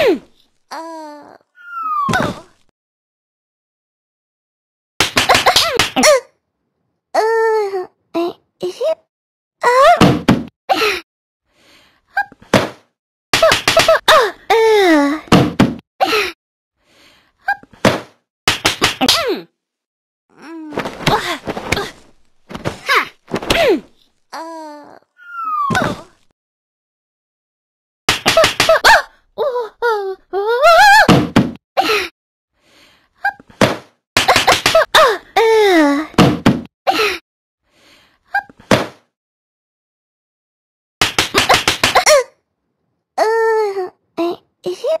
Mm. Is it?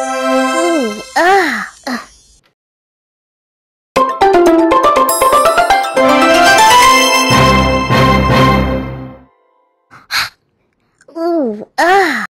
Ooh, ah, ah. Ooh, ah.